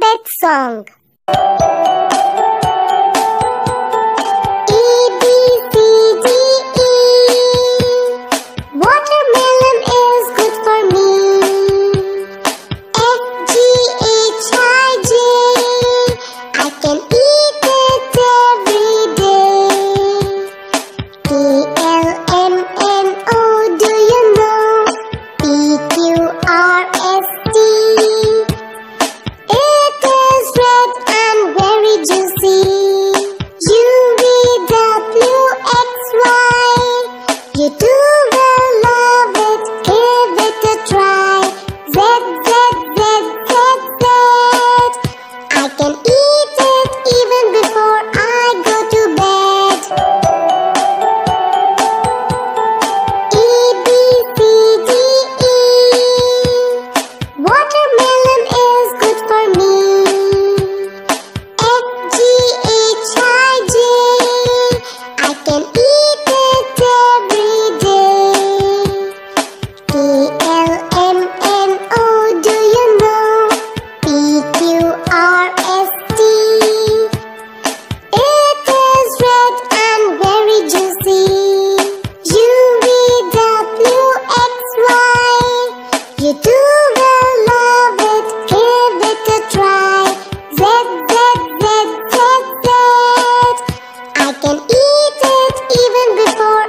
Alphabet Song before.